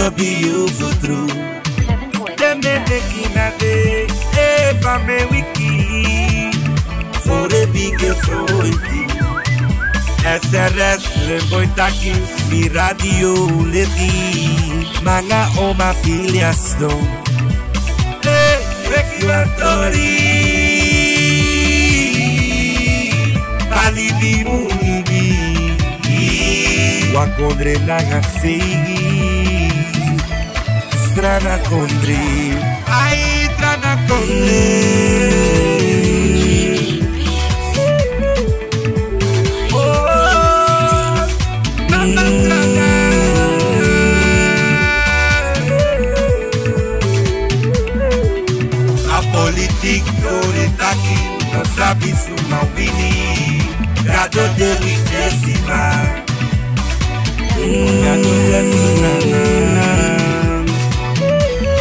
no be you for true. Dem para take in a day, ever me wiki. For a big. SRS levanta que mi radio le di Manga o ma ali Le e Palibi munibi Wakondre na seigi Trana Kundri Ay, Trana Kundri Oh, Trana, Trana. A de sabe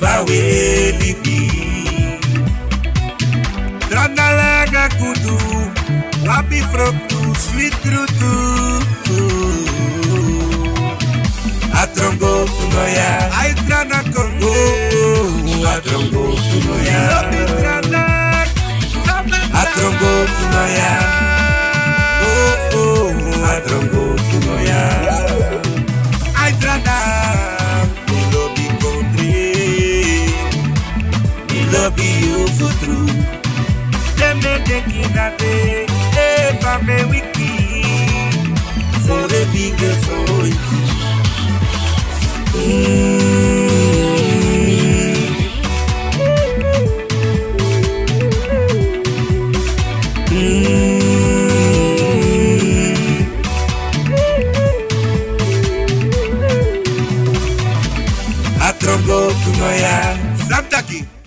Fawe libi Tranalaga kudu Wabi frutu Sweet grutu Atrongo tunoya Ai trana kongo Atrongo kinate efame wiki zorebike zoiki Atrombo Zamtaki